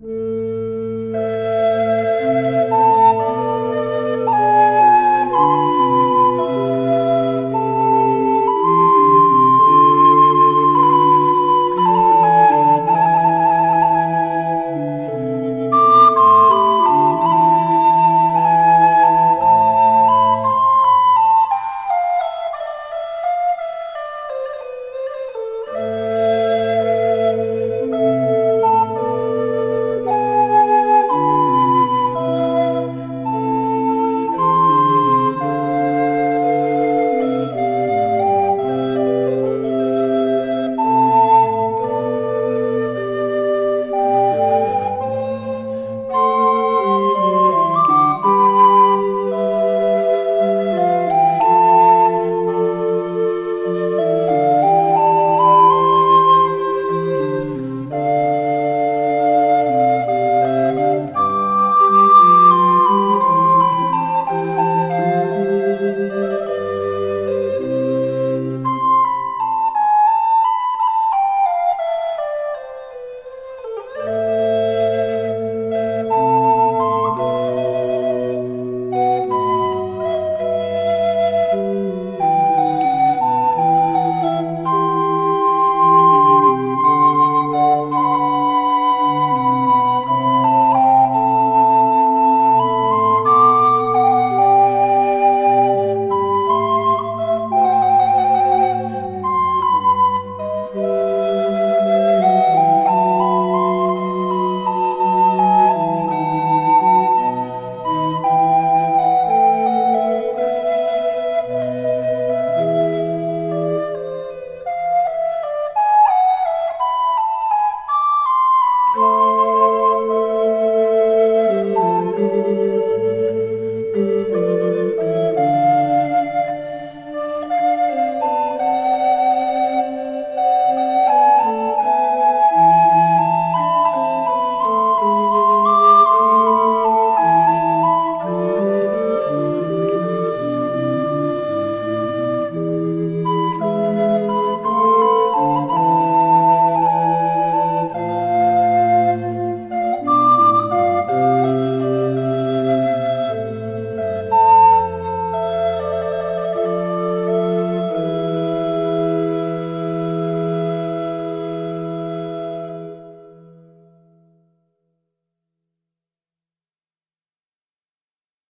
you